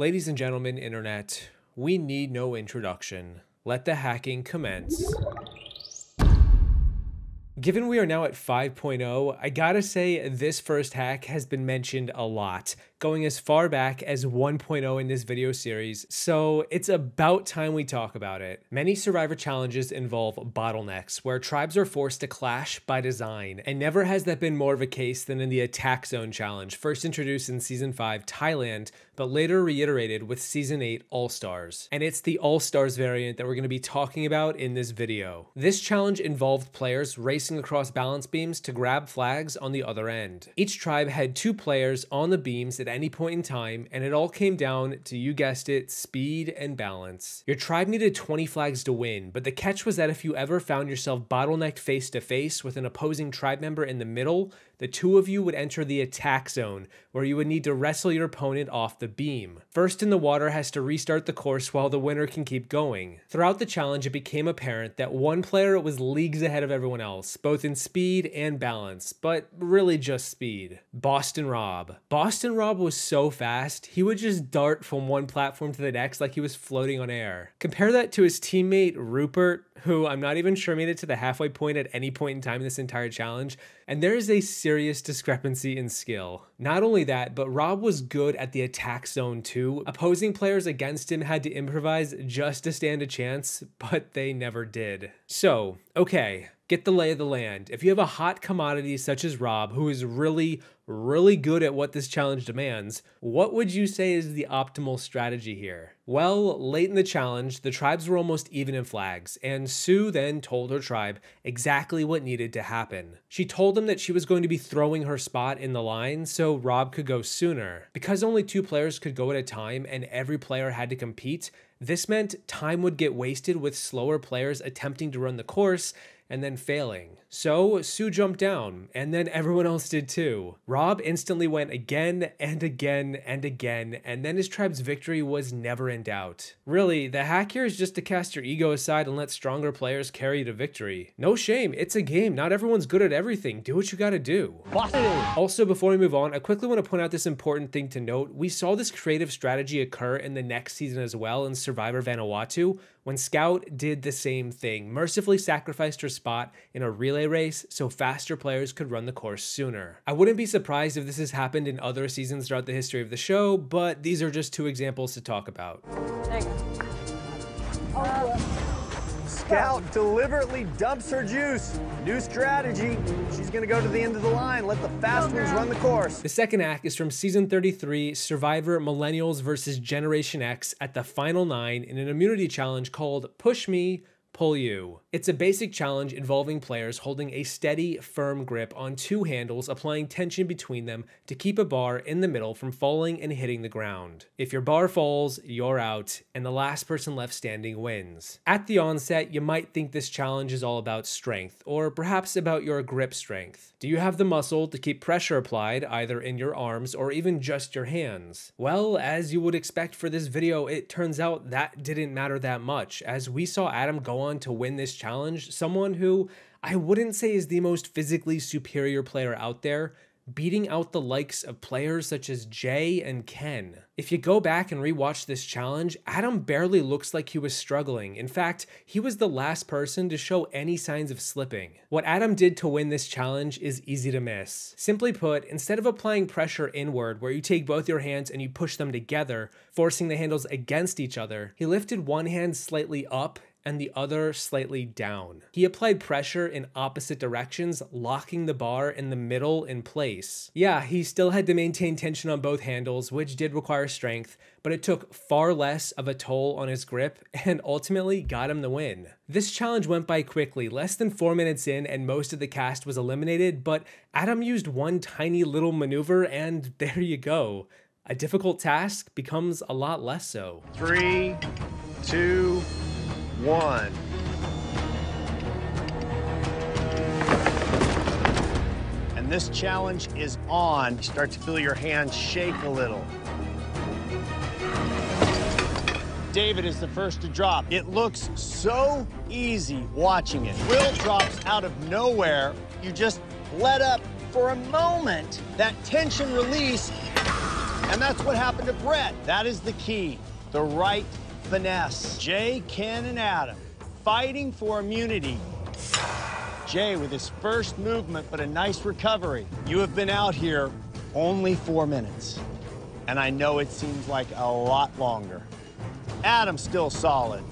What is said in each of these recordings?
Ladies and gentlemen, internet, we need no introduction. Let the hacking commence. Given we are now at 5.0, I gotta say this first hack has been mentioned a lot, going as far back as 1.0 in this video series, so it's about time we talk about it. Many Survivor challenges involve bottlenecks, where tribes are forced to clash by design, and never has that been more of a case than in the Attack Zone Challenge, first introduced in Season 5 Thailand, but later reiterated with Season 8 All-Stars. And it's the All-Stars variant that we're going to be talking about in this video. This challenge involved players racing across balance beams to grab flags on the other end. Each tribe had two players on the beams at any point in time, and it all came down to, you guessed it, speed and balance. Your tribe needed 20 flags to win, but the catch was that if you ever found yourself bottlenecked face to face with an opposing tribe member in the middle, the two of you would enter the attack zone, where you would need to wrestle your opponent off the beam. First in the water has to restart the course while the winner can keep going. Throughout the challenge, it became apparent that one player was leagues ahead of everyone else, both in speed and balance, but really just speed. Boston Rob. Boston Rob was so fast, he would just dart from one platform to the next like he was floating on air. Compare that to his teammate Rupert, who I'm not even sure made it to the halfway point at any point in time in this entire challenge, and there is a serious discrepancy in skill. Not only that, but Rob was good at the attack zone too. Opposing players against him had to improvise just to stand a chance, but they never did. So, okay, get the lay of the land. If you have a hot commodity such as Rob, who is really, really good at what this challenge demands, what would you say is the optimal strategy here? Well, late in the challenge, the tribes were almost even in flags, and Sue then told her tribe exactly what needed to happen. She told them that she was going to be throwing her spot in the line so Rob could go sooner. Because only two players could go at a time and every player had to compete, this meant time would get wasted with slower players attempting to run the course and then failing. So Sue jumped down, and then everyone else did too. Rob instantly went again and again and again, and then his tribe's victory was never in doubt. Really, the hack here is just to cast your ego aside and let stronger players carry you to victory. No shame, it's a game, not everyone's good at everything, do what you gotta do. Also, before we move on, I quickly want to point out this important thing to note. We saw this creative strategy occur in the next season as well in Survivor Vanuatu, when Scout did the same thing, mercifully sacrificed her spot in a relay race so faster players could run the course sooner. I wouldn't be surprised if this has happened in other seasons throughout the history of the show, but these are just two examples to talk about. Scout deliberately dumps her juice. New strategy. She's going to go to the end of the line. Let the fast oh, ones run the course. The second act is from season 33 Survivor Millennials versus Generation X at the final nine in an immunity challenge called Push Me, Pull You. It's a basic challenge involving players holding a steady, firm grip on two handles, applying tension between them to keep a bar in the middle from falling and hitting the ground. If your bar falls, you're out, and the last person left standing wins. At the onset, you might think this challenge is all about strength, or perhaps about your grip strength. Do you have the muscle to keep pressure applied either in your arms or even just your hands? Well, as you would expect for this video, it turns out that didn't matter that much, as we saw Adam go on to win this challenge, someone who I wouldn't say is the most physically superior player out there, beating out the likes of players such as Jay and Ken. If you go back and rewatch this challenge, Adam barely looks like he was struggling. In fact, he was the last person to show any signs of slipping. What Adam did to win this challenge is easy to miss. Simply put, instead of applying pressure inward where you take both your hands and you push them together, forcing the handles against each other, he lifted one hand slightly up and the other slightly down. He applied pressure in opposite directions, locking the bar in the middle in place. Yeah, he still had to maintain tension on both handles, which did require strength, but it took far less of a toll on his grip and ultimately got him the win. This challenge went by quickly, less than 4 minutes in and most of the cast was eliminated, but Adam used one tiny little maneuver and there you go. A difficult task becomes a lot less so. Three, two, one. And this challenge is on. You start to feel your hands shake a little. David is the first to drop. It looks so easy watching it. Will drops out of nowhere. You just let up for a moment. That tension release And that's what happened to Brett. That is the key. The right finesse. Jay, Ken, and Adam fighting for immunity. Jay with his first movement, but a nice recovery. You have been out here only four minutes. And I know it seems like a lot longer. Adam still solid.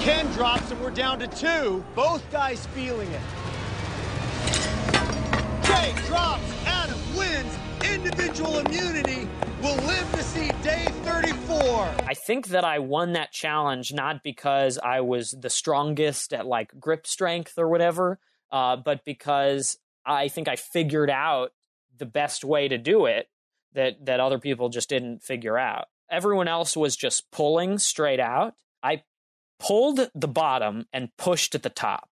Ken drops and we're down to two. Both guys feeling it. Jay drops, Adam wins. Individual immunity will live to see day 34. I think that I won that challenge not because I was the strongest at like grip strength or whatever, uh, but because I think I figured out the best way to do it that that other people just didn't figure out. Everyone else was just pulling straight out. I pulled the bottom and pushed at the top,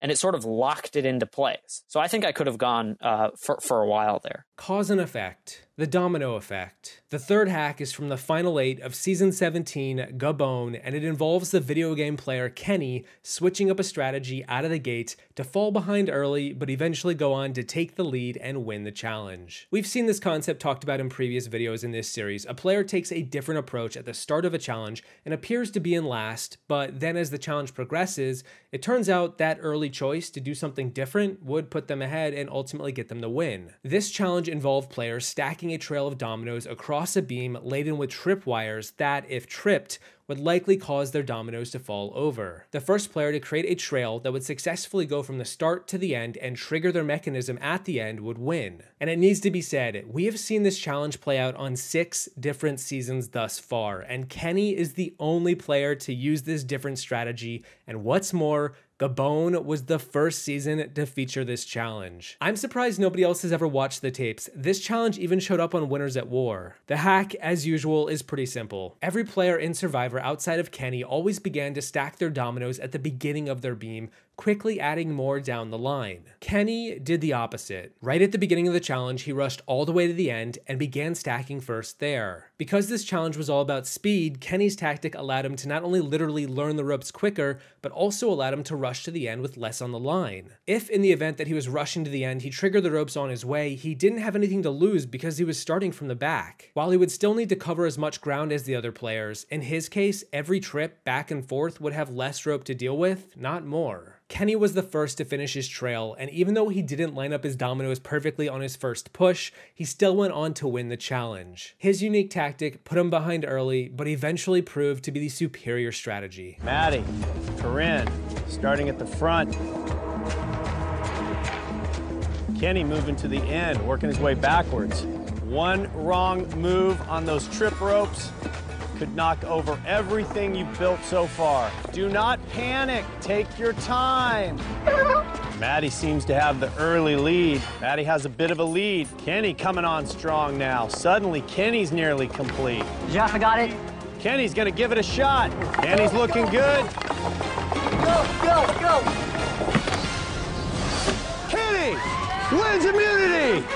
and it sort of locked it into place. So I think I could have gone uh, for for a while there. Cause and effect. The domino effect. The third hack is from the final eight of season 17, Gabon, and it involves the video game player Kenny switching up a strategy out of the gate to fall behind early, but eventually go on to take the lead and win the challenge. We've seen this concept talked about in previous videos in this series. A player takes a different approach at the start of a challenge and appears to be in last, but then as the challenge progresses, it turns out that early choice to do something different would put them ahead and ultimately get them the win. This challenge involved players stacking a trail of dominoes across a beam laden with tripwires that, if tripped, would likely cause their dominoes to fall over. The first player to create a trail that would successfully go from the start to the end and trigger their mechanism at the end would win. And it needs to be said, we have seen this challenge play out on six different seasons thus far, and Kenny is the only player to use this different strategy, and what's more, Gabon was the first season to feature this challenge. I'm surprised nobody else has ever watched the tapes. This challenge even showed up on Winners at War. The hack, as usual, is pretty simple. Every player in Survivor outside of Kenny always began to stack their dominoes at the beginning of their beam, quickly adding more down the line. Kenny did the opposite. Right at the beginning of the challenge, he rushed all the way to the end and began stacking first there. Because this challenge was all about speed, Kenny's tactic allowed him to not only literally learn the ropes quicker, but also allowed him to rush to the end with less on the line. If in the event that he was rushing to the end, he triggered the ropes on his way, he didn't have anything to lose because he was starting from the back. While he would still need to cover as much ground as the other players, in his case, every trip back and forth would have less rope to deal with, not more. Kenny was the first to finish his trail, and even though he didn't line up his dominoes perfectly on his first push, he still went on to win the challenge. His unique tactic put him behind early, but eventually proved to be the superior strategy. Matty, Corinne, starting at the front. Kenny moving to the end, working his way backwards. One wrong move on those trip ropes could knock over everything you've built so far. Do not panic. Take your time. Matty seems to have the early lead. Matty has a bit of a lead. Kenny coming on strong now. Suddenly, Kenny's nearly complete. Jeff, I got it. Kenny's gonna give it a shot. Kenny's looking good. Go, go, go. Kenny wins immunity.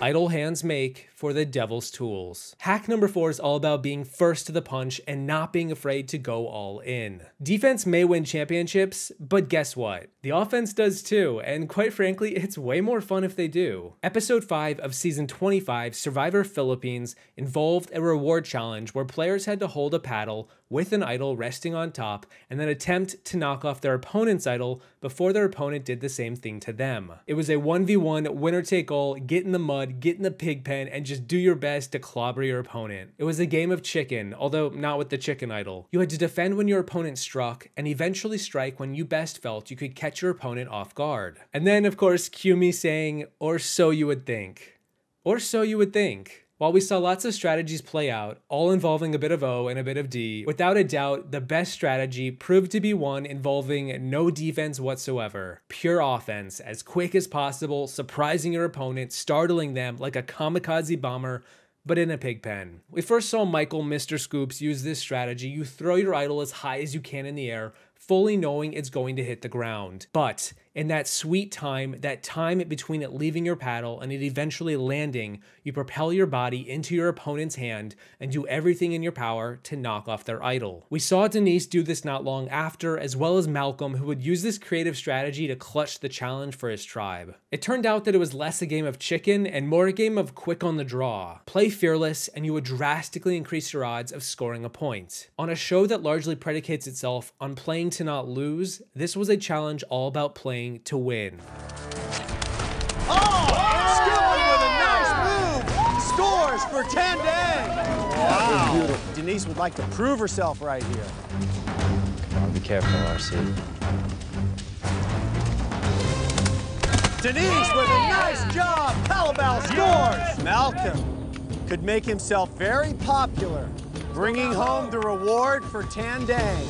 Idle hands make for the devil's tools. Hack number four is all about being first to the punch and not being afraid to go all in. Defense may win championships, but guess what? The offense does too, and quite frankly, it's way more fun if they do. Episode 5 of season 25, Survivor Philippines, involved a reward challenge where players had to hold a paddle with an idol resting on top and then attempt to knock off their opponent's idol before their opponent did the same thing to them. It was a 1v1 winner take all, get in the mud, get in the pig pen, and just do your best to clobber your opponent. It was a game of chicken, although not with the chicken idol. You had to defend when your opponent struck and eventually strike when you best felt you could catch your opponent off guard. And then, of course, cue me saying, or so you would think. Or so you would think. While we saw lots of strategies play out, all involving a bit of O and a bit of D, without a doubt, the best strategy proved to be one involving no defense whatsoever. Pure offense, as quick as possible, surprising your opponent, startling them like a kamikaze bomber but in a pig pen. We first saw Michael Mr. Scoops use this strategy. You throw your idol as high as you can in the air, fully knowing it's going to hit the ground. But In that sweet time, that time between it leaving your paddle and it eventually landing, you propel your body into your opponent's hand and do everything in your power to knock off their idol. We saw Denise do this not long after, as well as Malcolm, who would use this creative strategy to clutch the challenge for his tribe. It turned out that it was less a game of chicken and more a game of quick on the draw. Play fearless, and you would drastically increase your odds of scoring a point. On a show that largely predicates itself on playing to not lose, this was a challenge all about playing to win. Oh, Skupin with a nice move. Scores for Tandang. Wow. Denise would like to prove herself right here. I'll be careful, RC. Denise with a nice job. Kalabaw scores. Malcolm could make himself very popular, bringing home the reward for Tandang.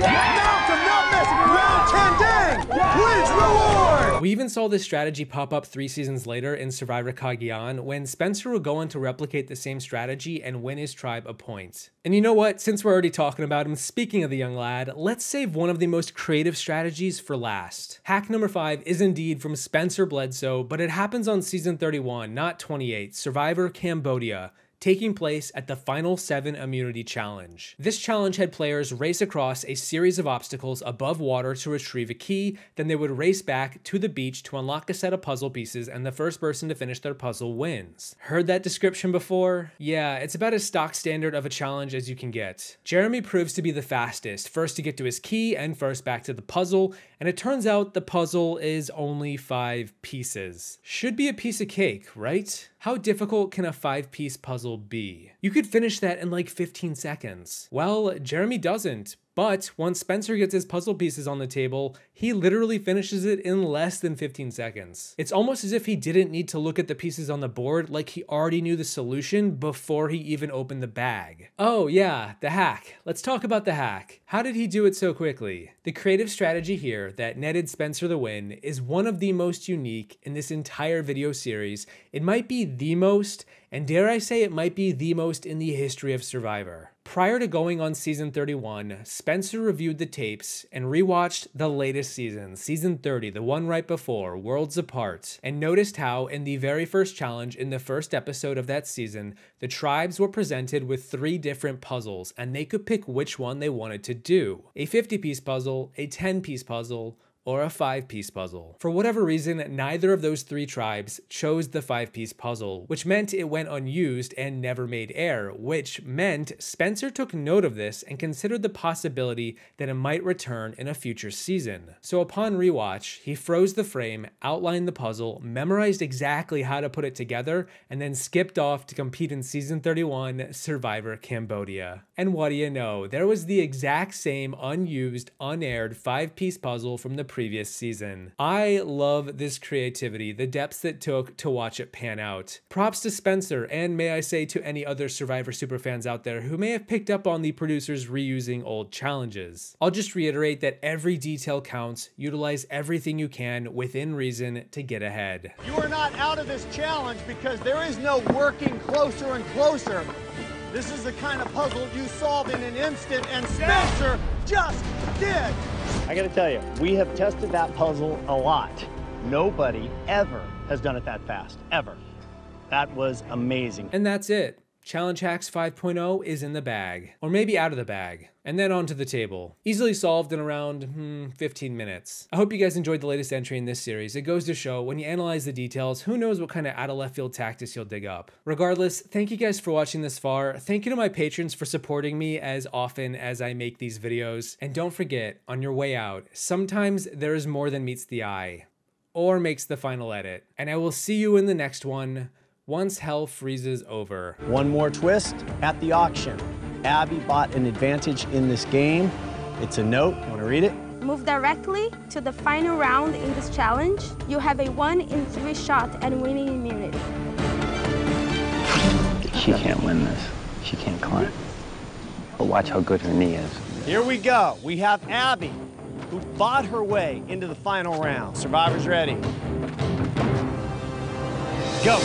Malcolm not messing around. Tandang wins reward. We even saw this strategy pop up three seasons later in Survivor Cagayan when Spencer would go on to replicate the same strategy and win his tribe a point. And you know what? Since we're already talking about him, speaking of the young lad, let's save one of the most creative strategies for last. Hack number five is indeed from Spencer Bledsoe, but it happens on season 31, not 28, Survivor Cambodia taking place at the Final 7 Immunity Challenge. This challenge had players race across a series of obstacles above water to retrieve a key, then they would race back to the beach to unlock a set of puzzle pieces, and the first person to finish their puzzle wins. Heard that description before? Yeah, it's about as stock standard of a challenge as you can get. Jeremy proves to be the fastest, first to get to his key and first back to the puzzle, and it turns out the puzzle is only five pieces. Should be a piece of cake, right? How difficult can a five piece puzzle be? You could finish that in like 15 seconds. Well, Jeremy doesn't, but once Spencer gets his puzzle pieces on the table, he literally finishes it in less than 15 seconds. It's almost as if he didn't need to look at the pieces on the board, like he already knew the solution before he even opened the bag. Oh, yeah, the hack. Let's talk about the hack. How did he do it so quickly? The creative strategy here that netted Spencer the win is one of the most unique in this entire video series. It might be the most, and dare I say it might be the most in the history of Survivor. Prior to going on season 31, Spencer reviewed the tapes and rewatched the latest season, season 30, the one right before, Worlds Apart, and noticed how, in the very first challenge in the first episode of that season, the tribes were presented with three different puzzles and they could pick which one they wanted to do a 50 piece puzzle, a 10 piece puzzle, or a five piece puzzle. For whatever reason, neither of those three tribes chose the five piece puzzle, which meant it went unused and never made air, which meant Spencer took note of this and considered the possibility that it might return in a future season. So upon rewatch, he froze the frame, outlined the puzzle, memorized exactly how to put it together, and then skipped off to compete in season 31 Survivor Cambodia. And what do you know? There was the exact same unused, unaired five piece puzzle from the previous season. I love this creativity, the depths it took to watch it pan out. Props to Spencer, and may I say to any other Survivor superfans out there who may have picked up on the producers reusing old challenges. I'll just reiterate that every detail counts, utilize everything you can within reason to get ahead. You are not out of this challenge because there is no working closer and closer. This is the kind of puzzle you solve in an instant, and Spencer just did. I gotta tell you, we have tested that puzzle a lot. Nobody ever has done it that fast, ever. That was amazing. And that's it. Challenge Hacks 5.0 is in the bag, or maybe out of the bag, and then onto the table. Easily solved in around hmm, 15 minutes. I hope you guys enjoyed the latest entry in this series. It goes to show when you analyze the details, who knows what kind of out of left field tactics you'll dig up. Regardless, thank you guys for watching this far. Thank you to my patrons for supporting me as often as I make these videos. And don't forget, on your way out, sometimes there is more than meets the eye, or makes the final edit. And I will see you in the next one once hell freezes over. One more twist at the auction. Abby bought an advantage in this game. It's a note. Want to read it? Move directly to the final round in this challenge. You have a 1 in 3 shot at winning immunity. She can't win this. She can't climb. But watch how good her knee is. Here we go. We have Abby, who fought her way into the final round. Survivors ready. Go.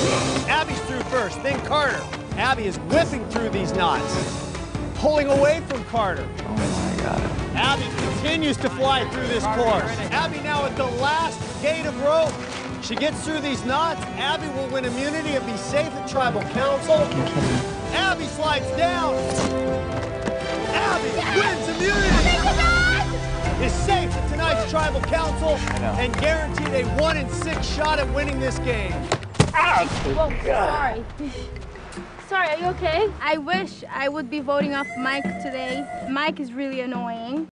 Abby's through first, then Carter. Abby is whipping through these knots, pulling away from Carter. Oh my God. Abby continues to fly through this course. Abby now at the last gate of rope. She gets through these knots. Abby will win immunity and be safe at Tribal Council. Abby slides down. Abby wins immunity. Is safe at tonight's Tribal Council and guaranteed a one in six shot at winning this game. Whoa, sorry. Sorry, are you okay? I wish I would be voting off Mike today. Mike is really annoying.